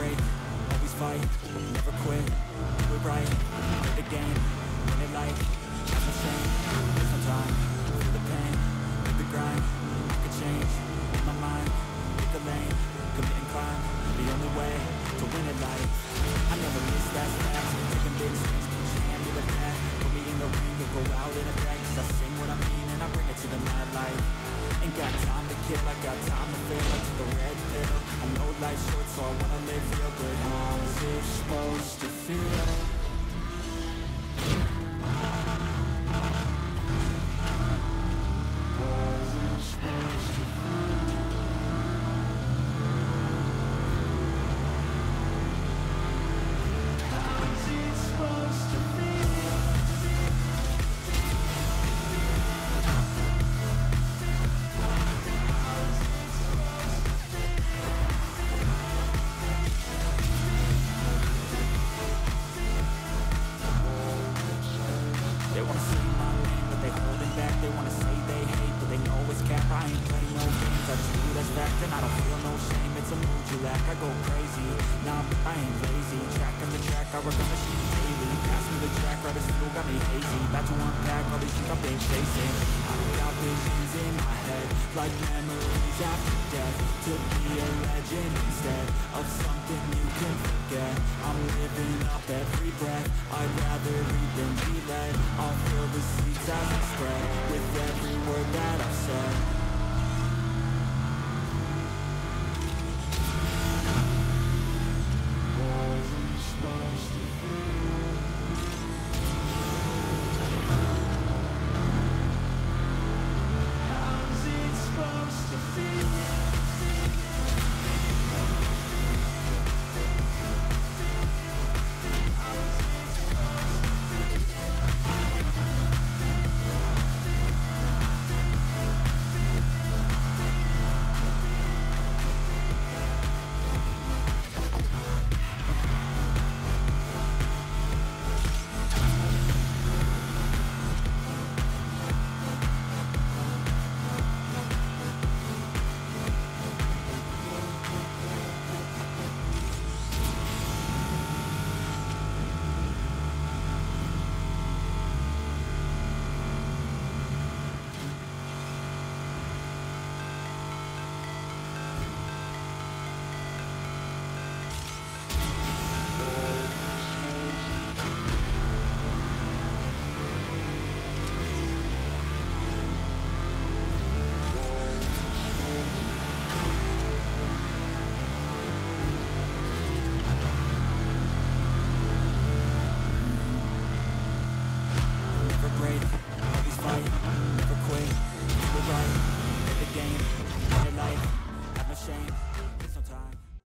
break, always fight, never quit, do it right, play the game, win it like, have no shame, there's no time, feel the pain, live the grind, I can change, in my mind, pick a lane, commit and climb, the only way, to win it life, I never miss that step, taking big swings, your hand to the bat, put me in the ring, and go out in a bag, cause I sing what I mean, and I bring it to the mad light, ain't got time to kill, I got time to Life's short, so I wanna live real good, how's it supposed to feel? Lack I go crazy, nah, I ain't lazy. Track the track, I work on machine daily. Pass me the track, right as fuel, got me hazy. About to unpack all these things I've been chasing. I've got visions in my head Like memories after death To be a legend instead Of something you can forget. I'm living up every breath. I'd rather read than be led. I'll fill the seats as I spread With every word that I've said Rising.